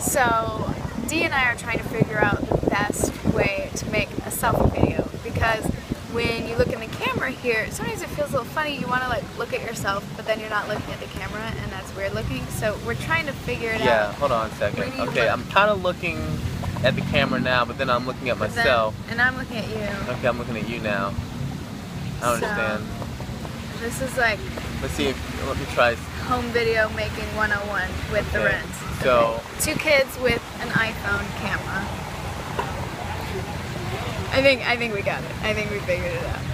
So Dee and I are trying to figure out the best way to make a selfie video because when you look in the camera here, sometimes it feels a little funny. You want to like look at yourself, but then you're not looking at the camera, and that's weird looking. So we're trying to figure it Yeah, out. Yeah, hold on a second. Where do you Okay, look? I'm kind of looking at the camera now, but then I'm looking at But then- myself. and I'm looking at you. Okay, I'm looking at you now. I don't So- understand. This is like Let's see if, let me try. home video making 101 with the Okay, So, Two kids with an iPhone camera. I think I think we got it. I think we figured it out.